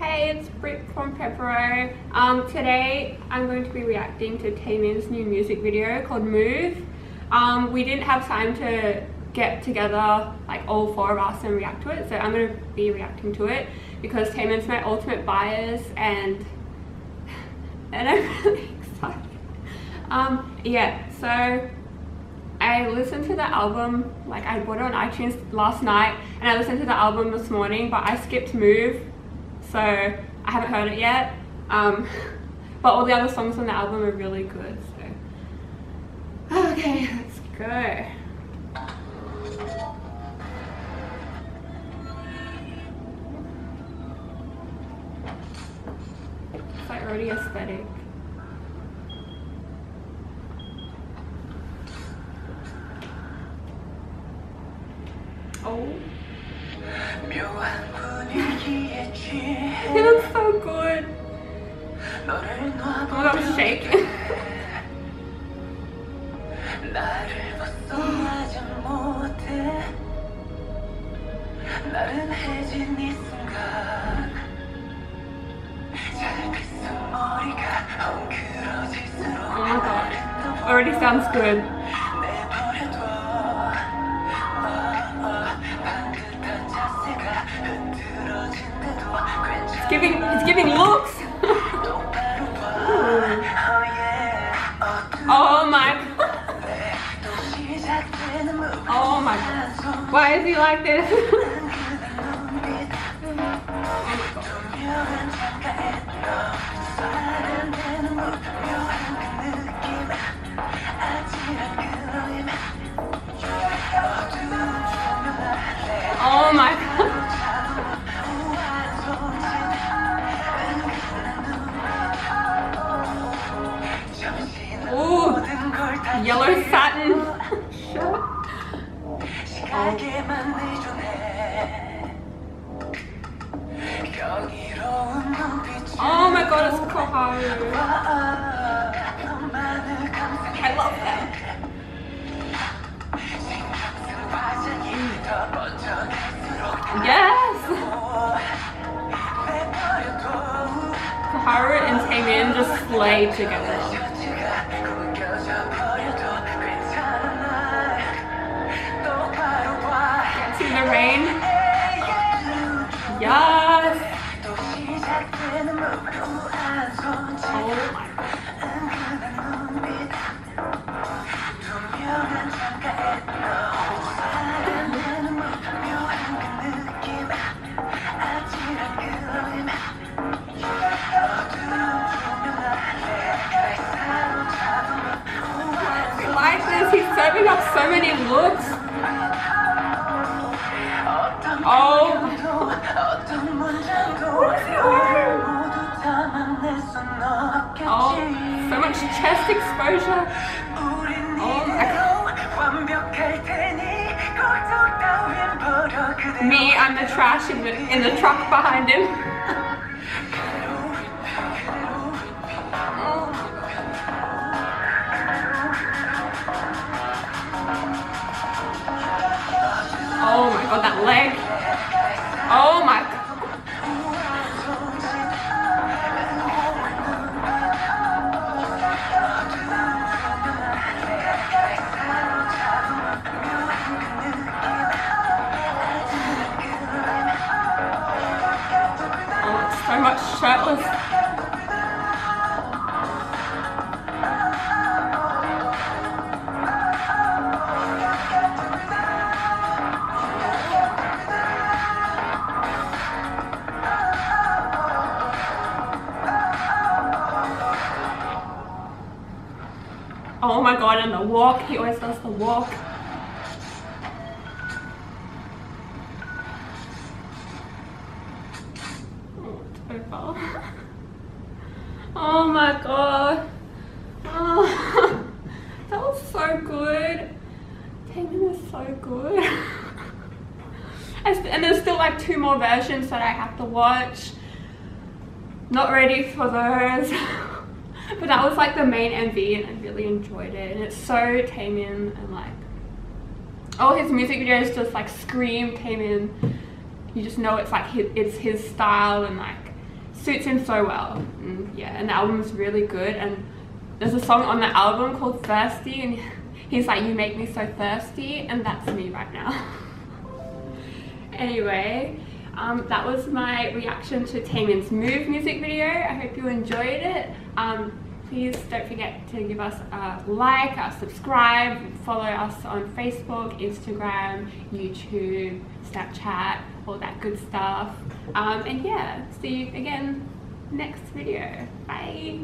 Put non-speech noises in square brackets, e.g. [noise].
Hey, it's Brit from Pepero. Um, today I'm going to be reacting to Taemin's new music video called Move. Um, we didn't have time to get together, like all four of us and react to it, so I'm going to be reacting to it because Taemin's my ultimate bias and, [laughs] and I'm [laughs] really excited. Um, yeah, so I listened to the album, like I bought it on iTunes last night and I listened to the album this morning, but I skipped Move so I haven't heard it yet. Um, [laughs] but all the other songs on the album are really good. So okay, let's go. It's like already aesthetic. Oh. He looks so good. Oh I'm shaking. Oh my god. Already sounds good. Giving it's giving looks. [laughs] Oh, oh my Oh my Why is he like this? [laughs] yellow satin shirt. Oh my god, it's Koharu. I love that. Yes! Koharu and Taemin just slay together. Serving up so many looks. Oh, chest exposure. Me, I'm the trash in the, in the truck behind him. Oh my god, that leg. Oh, shirtless Oh my god, and the walk. He always does the walk. Oh, oh my god. Oh, [laughs] that was so good. Taemin is so good. [laughs] and there's still like two more versions that I have to watch. Not ready for those. [laughs] but that was like the main MV and I really enjoyed it and it's so Taemin and like all his music videos just like scream Taemin you just know it's like his, it's his style and like suits him so well. And yeah, and the album is really good. And there's a song on the album called Thirsty, and [laughs] he's like, "You make me so thirsty," and that's me right now. [laughs] anyway, um, that was my reaction to Taemin's Move music video. I hope you enjoyed it. Um, please don't forget to give us a like, a subscribe, follow us on Facebook, Instagram, YouTube, Snapchat, all that good stuff. Um, and yeah, see you again next video. Bye.